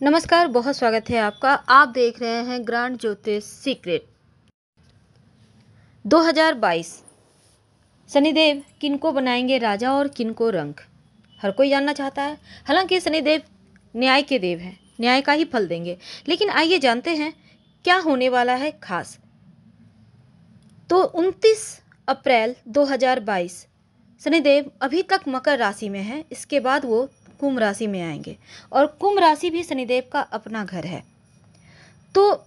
नमस्कार, बहुत स्वागत है आपका। आप देख रहे हैं ग्रांड ज्योतिष सीक्रेट। 2022 शनिदेव किनको बनाएँगे राजा और किनको रंग? हर कोई जानना चाहता है। हालाँकि शनिदेव न्याय के देव हैं, न्याय का ही फल देंगे। लेकिन आइए जानते हैं क्या होने वाला है खास। तो 29 अप्रैल 2022 शनिदेव अभी तक मकर राशि में है। इसके बाद वो कुंभ राशि में आएँगे। और कुंभ राशि भी शनिदेव का अपना घर है। तो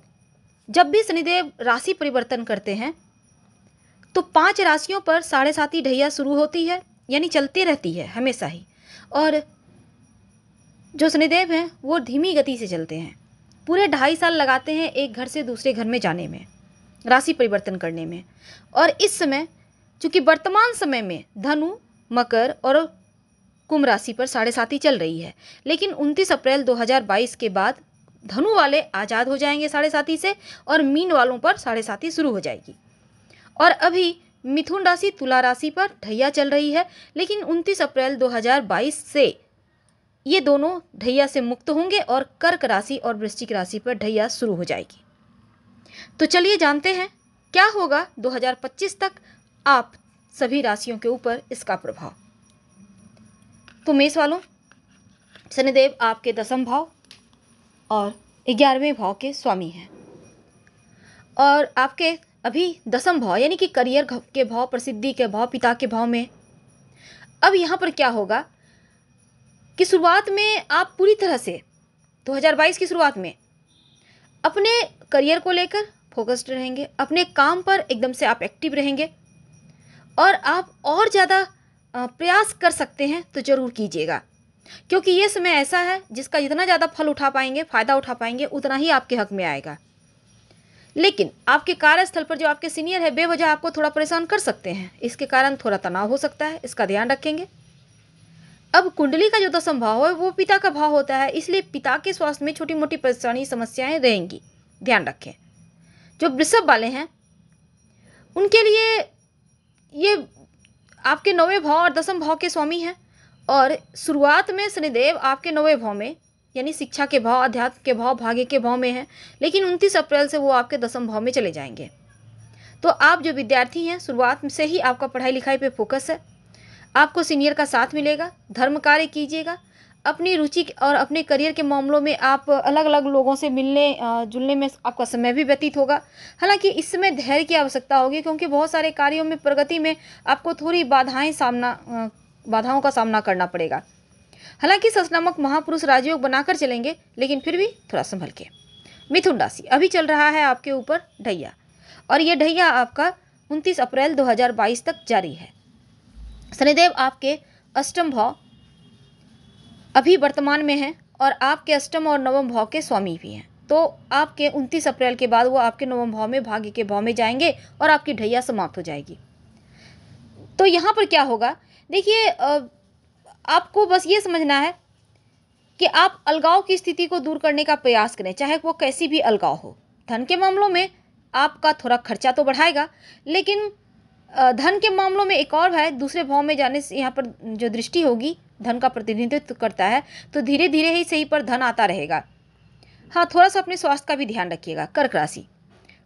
जब भी शनिदेव राशि परिवर्तन करते हैं तो पाँच राशियों पर साढ़े साती ढैया शुरू होती है, यानी चलती रहती है हमेशा ही। और जो शनिदेव हैं, वो धीमी गति से चलते हैं। पूरे ढाई साल लगाते हैं एक घर से दूसरे घर में जाने में, राशि परिवर्तन करने में। और इस समय, चूँकि वर्तमान समय में धनु, मकर और कुंभ राशि पर साढ़े सात ही चल रही है। लेकिन 29 अप्रैल 2022 के बाद धनु वाले आज़ाद हो जाएँगे साढ़े साती से और मीन वालों पर साढ़े साती शुरू हो जाएगी। और अभी मिथुन राशि, तुला राशि पर ढैया चल रही है, लेकिन 29 अप्रैल 2022 से ये दोनों ढैया से मुक्त होंगे और कर्क राशि और वृश्चिक राशि पर ढैया शुरू हो जाएगी। तो चलिए जानते हैं, क्या होगा 2025 तक आप सभी राशियों के ऊपर इसका प्रभाव। तो मेष वालों, शनिदेव आपके दसम भाव और ग्यारहवें भाव के स्वामी हैं। और आपके अभी दसम भाव, यानी कि करियर के भाव, प्रसिद्धि के भाव, पिता के भाव में, अब यहाँ पर क्या होगा कि शुरुआत में आप पूरी तरह से 2022 की शुरुआत में, अपने करियर को लेकर फोकस्ड रहेंगे, अपने काम पर एकदम से आप एक्टिव रहेंगे, और आप और ज़्यादा प्रयास कर सकते हैं तो ज़रूर कीजिएगा। क्योंकि ये समय ऐसा है, जिसका जितना ज़्यादा फल उठा पाएँगे, फ़ायदा उठा पाएँगे, उतना ही आपके हक में आएगा। लेकिन आपके कार्यस्थल पर जो आपके सीनियर है, बेवजह आपको थोड़ा परेशान कर सकते हैं। इसके कारण थोड़ा तनाव हो सकता है, इसका ध्यान रखेंगे। अब कुंडली का जो दसम भाव है, वो पिता का भाव होता है, इसलिए पिता के स्वास्थ्य में छोटी मोटी परेशानी, समस्याएँ रहेंगी। ध्यान रखें। जो वृषभ वाले हैं, उनके लिए ये आपके नौवें भाव और दसम भाव के स्वामी हैं। और शुरुआत में शनिदेव आपके नौवें भाव में, यानी शिक्षा के भाव, अध्यात्म के भाव, भाग्य के भाव में हैं, लेकिन उनतीस अप्रैल से वो आपके दसम भाव में चले जाएँगे। तो आप जो विद्यार्थी हैं, शुरुआत से ही आपका पढ़ाई लिखाई पे फोकस है। आपको सीनियर का साथ मिलेगा, धर्म कार्य कीजिएगा अपनी रुचि और अपने करियर के मामलों में आप अलग अलग लोगों से मिलने जुलने में आपका समय भी व्यतीत होगा। हालाँकि इस समय धैर्य की आवश्यकता होगी क्योंकि बहुत सारे कार्यों में, प्रगति में आपको थोड़ी बाधाएँ सामना बाधाओं का सामना करना पड़ेगा। हालाँकि सस नामक महापुरुष राजयोग बनाकर चलेंगे, लेकिन फिर भी थोड़ा संभल के। मिथुन राशि, अभी चल रहा है आपके ऊपर ढैया। और ये ढैया आपका उनतीस अप्रैल 2022 तक जारी है। शनिदेव आपके अष्टम भाव अभी वर्तमान में हैं और आपके अष्टम और नवम भाव के स्वामी भी हैं। तो आपके उनतीस अप्रैल के बाद वो आपके नवम भाव में, भाग्य के भाव में जाएँगे और आपकी ढैया समाप्त हो जाएगी। तो यहाँ पर क्या होगा? देखिए आपको बस ये समझना है कि आप अलगाव की स्थिति को दूर करने का प्रयास करें, चाहे वो कैसी भी अलगाव हो। धन के मामलों में आपका थोड़ा खर्चा तो बढ़ाएगा, लेकिन धन के मामलों में एक और है, दूसरे भाव में जाने से यहाँ पर जो दृष्टि होगी, धन का प्रतिनिधित्व करता है तो धीरे धीरे ही सही पर धन आता रहेगा। हाँ थोड़ा सा अपने स्वास्थ्य का भी ध्यान रखिएगा। कर्क राशि।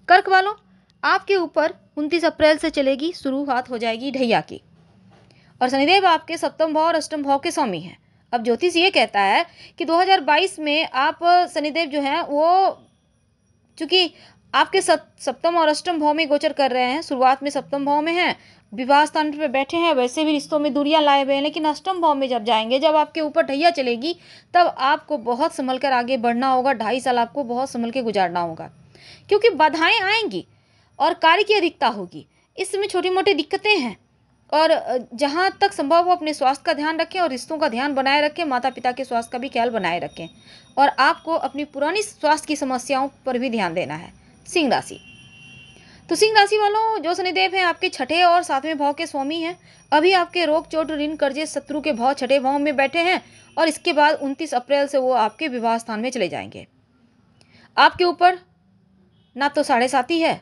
कर्क वालों, आपके ऊपर उनतीस अप्रैल से चलेगी, शुरुआत हो जाएगी ढैया की। और शनिदेव आपके सप्तम भाव और अष्टम भाव के स्वामी हैं। अब ज्योतिष ये कहता है कि 2022 में आप शनिदेव जो हैं, वो चूँकि आपके सप्तम और अष्टम भाव में गोचर कर रहे हैं, शुरुआत में सप्तम भाव में हैं विवाह स्थान पर बैठे हैं, वैसे भी रिश्तों में दूरियाँ लाए हुए हैं, लेकिन अष्टम भाव में जब जाएँगे, जब आपके ऊपर ढैया चलेगी, तब आपको बहुत संभल कर आगे बढ़ना होगा, ढाई साल आपको बहुत संभल के गुजारना होगा। क्योंकि बाधाएँ आएँगी और कार्य की अधिकता होगी। इसमें छोटी मोटी दिक्कतें हैं और जहाँ तक संभव हो अपने स्वास्थ्य का ध्यान रखें और रिश्तों का ध्यान बनाए रखें माता पिता के स्वास्थ्य का भी ख्याल बनाए रखें और आपको अपनी पुरानी स्वास्थ्य की समस्याओं पर भी ध्यान देना है। सिंह राशि। तो सिंह राशि वालों, जो शनिदेव हैं, आपके छठे और सातवें भाव के स्वामी हैं। अभी आपके रोग, चोट, ऋण, कर्जे, शत्रु के भाव छठे भाव में बैठे हैं और इसके बाद उनतीस अप्रैल से वो आपके विवाह स्थान में चले जाएँगे। आपके ऊपर ना तो साढ़े साती है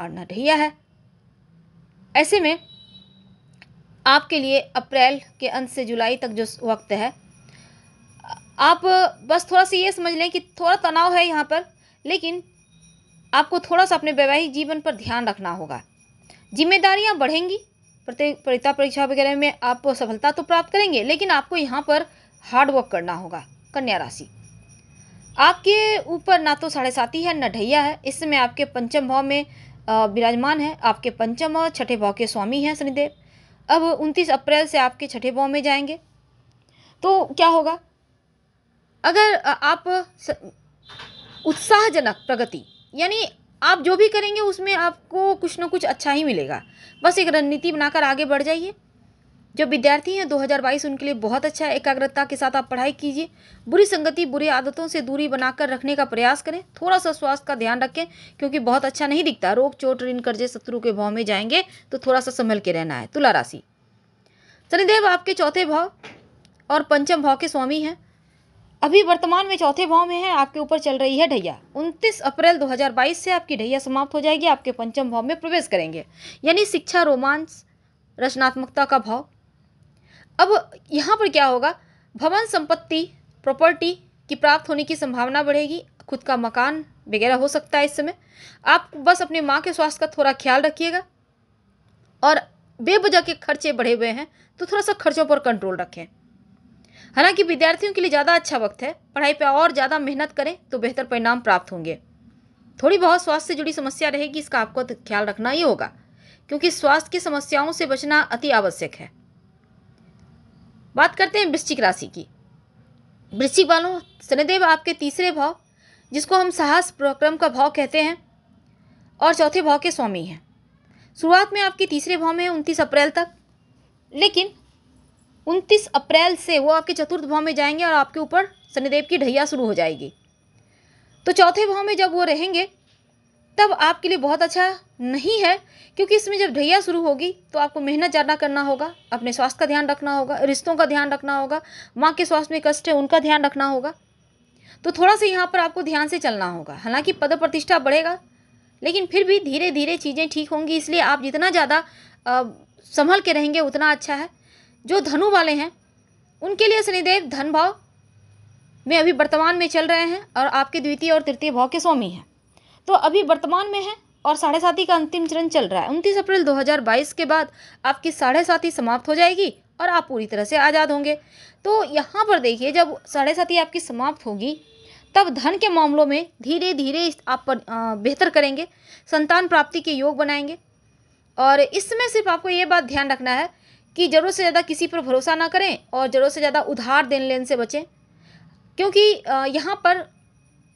और ना ढैया है। ऐसे में आपके लिए अप्रैल के अंत से जुलाई तक जो वक्त है, आप बस थोड़ा सा ये समझ लें कि थोड़ा तनाव है यहाँ पर, लेकिन आपको थोड़ा सा अपने वैवाहिक जीवन पर ध्यान रखना होगा। जिम्मेदारियाँ बढ़ेंगी। प्रत्येक परीक्षा वगैरह में आप सफलता तो प्राप्त करेंगे, लेकिन आपको यहाँ पर हार्ड वर्क करना होगा, कन्या राशि। आपके ऊपर ना तो साढ़े साथी है, न ढैया है। इस समय आपके पंचम भाव में विराजमान है। आपके पंचम और छठे भाव के स्वामी हैं शनिदेव। अब उनतीस अप्रैल से आपके छठे भाव में जाएँगे। तो क्या होगा? अगर आप उत्साहजनक प्रगति यानी आप जो भी करेंगे, उसमें आपको कुछ ना कुछ अच्छा ही मिलेगा। बस एक रणनीति बनाकर आगे बढ़ जाइए। जो विद्यार्थी हैं 2022 उनके लिए बहुत अच्छा है। एकाग्रता के साथ आप पढ़ाई कीजिए। बुरी संगति, बुरी आदतों से दूरी बनाकर रखने का प्रयास करें। थोड़ा सा स्वास्थ्य का ध्यान रखें, क्योंकि बहुत अच्छा नहीं दिखता। रोग, चोट, ऋण, कर्जे, शत्रु के भाव में जाएँगे तो थोड़ा सा संभल के रहना है। तुला राशि। शनिदेव, आपके चौथे भाव और पंचम भाव के स्वामी हैं। अभी वर्तमान में चौथे भाव में है, आपके ऊपर चल रही है ढैया। उनतीस अप्रैल 2022 से आपकी ढैया समाप्त हो जाएगी, आपके पंचम भाव में प्रवेश करेंगे। यानी शिक्षा, रोमांस, रचनात्मकता का भाव। अब यहाँ पर क्या होगा? भवन संपत्ति, प्रॉपर्टी की प्राप्त होने की संभावना बढ़ेगी, खुद का मकान वगैरह हो सकता है इस समय। आप बस अपने माँ के स्वास्थ्य का थोड़ा ख्याल रखिएगा। और बेवजह के खर्चे बढ़े हुए हैं तो थोड़ा सा खर्चों पर कंट्रोल रखें। हालाँकि विद्यार्थियों के लिए ज़्यादा अच्छा वक्त है। पढ़ाई पर और ज़्यादा मेहनत करें तो बेहतर परिणाम प्राप्त होंगे। थोड़ी बहुत स्वास्थ्य से जुड़ी समस्या रहेगी, इसका आपको तो ख्याल रखना ही होगा, क्योंकि स्वास्थ्य की समस्याओं से बचना अति आवश्यक है। बात करते हैं वृश्चिक राशि की। वृश्चिक वालों शनिदेव आपके तीसरे भाव, जिसको हम साहस प्रक्रम का भाव कहते हैं, और चौथे भाव के स्वामी हैं। शुरुआत में आपके तीसरे भाव में उनतीस अप्रैल तक। लेकिन उनतीस अप्रैल से वो आपके चतुर्थ भाव में जाएँगे और आपके ऊपर शनिदेव की ढैया शुरू हो जाएगी। तो चौथे भाव में जब वो रहेंगे, तब आपके लिए बहुत अच्छा नहीं है, क्योंकि इसमें जब ढैया शुरू होगी तो आपको मेहनत ज़्यादा करना होगा, अपने स्वास्थ्य का ध्यान रखना होगा, रिश्तों का ध्यान रखना होगा, माँ के स्वास्थ्य में कष्ट है, उनका ध्यान रखना होगा। तो थोड़ा सा यहाँ पर आपको ध्यान से चलना होगा। हालाँकि पद प्रतिष्ठा बढ़ेगा, लेकिन फिर भी धीरे धीरे चीज़ें ठीक होंगी, इसलिए आप जितना ज़्यादा संभल के रहेंगे, उतना अच्छा है। जो धनु वाले हैं, उनके लिए शनिदेव धन भाव में अभी वर्तमान में चल रहे हैं और आपके द्वितीय और तृतीय भाव के स्वामी हैं। तो अभी वर्तमान में है और साढ़े साथी का अंतिम चरण चल रहा है। उनतीस अप्रैल 2022 के बाद आपकी साढ़े साथी समाप्त हो जाएगी और आप पूरी तरह से आज़ाद होंगे। तो यहाँ पर देखिए, जब साढ़े साथी आपकी समाप्त होगी, तब धन के मामलों में धीरे धीरे आप पर बेहतर करेंगे, संतान प्राप्ति के योग बनाएँगे। और इसमें सिर्फ़ आपको ये बात ध्यान रखना है कि ज़रूरत से ज़्यादा किसी पर भरोसा ना करें और ज़रूरत से ज़्यादा उधार देन लेन से बचें। क्योंकि यहाँ पर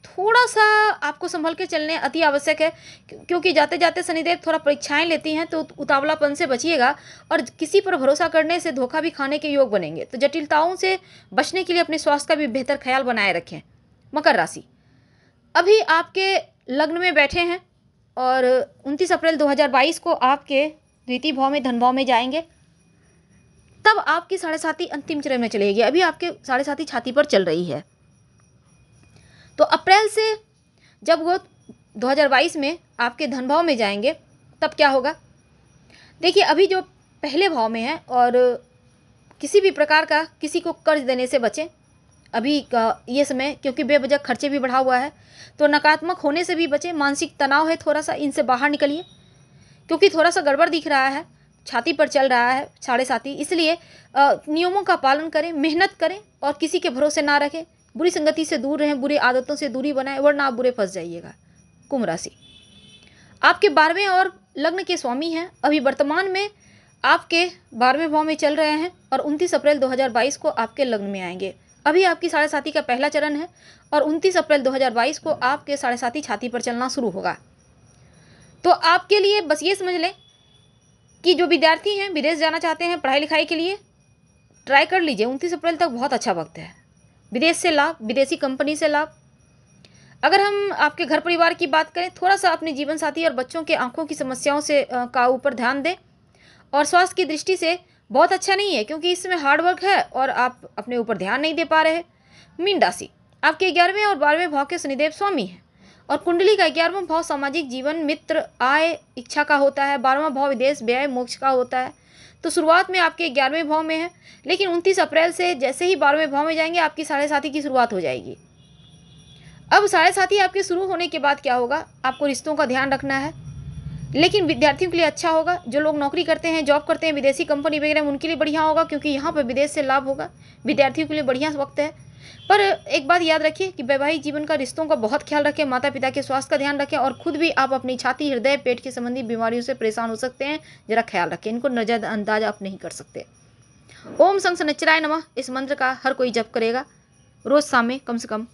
थोड़ा सा आपको संभल के चलने अति आवश्यक है क्योंकि जाते जाते शनिदेव थोड़ा परीक्षाएँ लेती हैं तो उतावलापन से बचिएगा और किसी पर भरोसा करने से धोखा भी खाने के योग बनेंगे। तो जटिलताओं से बचने के लिए अपने स्वास्थ्य का भी बेहतर ख्याल बनाए रखें। मकर राशि। अभी आपके लग्न में बैठे हैं और उनतीस अप्रैल 2022 को आपके द्वितीय भाव में, धन भाव में जाएँगे। तब आपकी साढ़े साथी अंतिम चरण में चलेगी। अभी आपके साढ़े साथी छाती पर चल रही है। तो अप्रैल से जब वो 2022 में आपके धन भाव में जाएँगे, तब क्या होगा? देखिए, अभी जो पहले भाव में है और किसी भी प्रकार का किसी को कर्ज देने से बचें, अभी का ये समय, क्योंकि बेवजह खर्चे भी बढ़ा हुआ है तो नकारात्मक होने से भी बचें। मानसिक तनाव है थोड़ा सा, इनसे बाहर निकलिए, क्योंकि थोड़ा सा गड़बड़ दिख रहा है। छाती पर चल रहा है, साढ़े साथी इसलिए नियमों का पालन करें, मेहनत करें और किसी के भरोसे ना रखें। बुरी संगति से दूर रहें, बुरी आदतों से दूरी बनाएँ, वरना आप बुरे फंस जाइएगा। कुंभ राशि। आपके बारहवें और लग्न के स्वामी हैं। अभी वर्तमान में आपके बारहवें भाव में चल रहे हैं और उनतीस अप्रैल 2022 को आपके लग्न में आएँगे। अभी आपकी साढ़े साथी का पहला चरण है और उनतीस अप्रैल 2022 को आपके साढ़े साथी छाती पर चलना शुरू होगा। तो आपके लिए बस ये समझ लें कि जो विद्यार्थी हैं, विदेश जाना चाहते हैं पढ़ाई लिखाई के लिए ट्राई कर लीजिए। उनतीस अप्रैल तक बहुत अच्छा वक्त है। विदेश से लाभ, विदेशी कंपनी से लाभ। अगर हम आपके घर परिवार की बात करें थोड़ा सा अपने जीवन साथी और बच्चों के आँखों की समस्याओं से का ऊपर ध्यान दें। और स्वास्थ्य की दृष्टि से बहुत अच्छा नहीं है, क्योंकि इसमें हार्डवर्क है और आप अपने ऊपर ध्यान नहीं दे पा रहे। मीन राशि, आपके ग्यारहवें और बारहवें भाव के शनिदेव स्वामी हैं। और कुंडली का ग्यारहवा भाव सामाजिक जीवन, मित्र, आय, इच्छा का होता है। बारहवा भाव विदेश, व्यय, मोक्ष का होता है। तो शुरुआत में आपके ग्यारहवें भाव में है, लेकिन उनतीस अप्रैल से जैसे ही बारहवें भाव में जाएँगे, आपकी साढ़े साथी की शुरुआत हो जाएगी। अब साढ़े साथी आपके शुरू होने के बाद क्या होगा? आपको रिश्तों का ध्यान रखना है। लेकिन विद्यार्थियों के लिए अच्छा होगा। जो लोग नौकरी करते हैं, जॉब करते हैं, विदेशी कंपनी वगैरह, उनके लिए बढ़िया होगा, क्योंकि यहाँ पर विदेश से लाभ होगा। विद्यार्थियों के लिए बढ़िया वक्त है। पर एक बात याद रखिए कि वैवाहिक जीवन का रिश्तों का बहुत ख्याल रखें माता पिता के स्वास्थ्य का ध्यान रखें और खुद भी आप अपनी छाती, हृदय, पेट के संबंधी बीमारियों से परेशान हो सकते हैं। जरा ख्याल रखें, इनको नज़रअंदाज आप नहीं कर सकते। ओम संग सनचराय नमः। इस मंत्र का हर कोई जप करेगा। रोज शाम में कम से कम